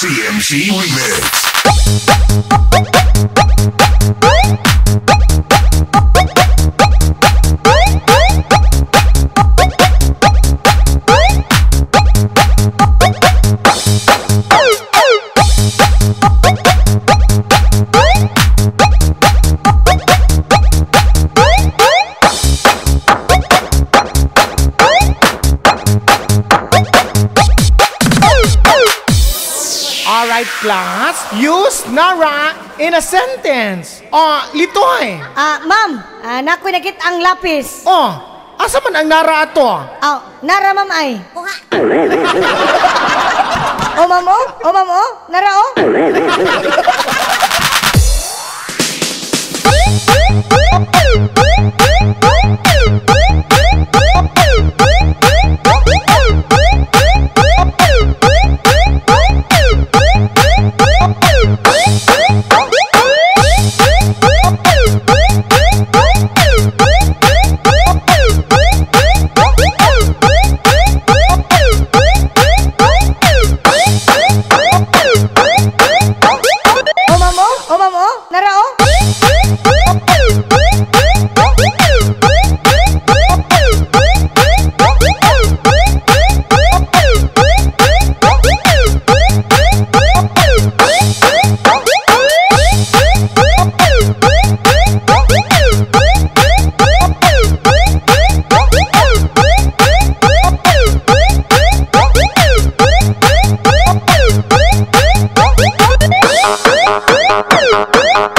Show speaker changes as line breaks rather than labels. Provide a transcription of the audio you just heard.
CMC Remix.
Alright, class. Use nara in a sentence. Oh, litoy.
Ah, ma'am, ah, nakoy nakit ang lapis.
Oh, asa man ang nara ato?
Aw, nara ma'am ay. O ma'am oh, o ma'am oh, nara oh.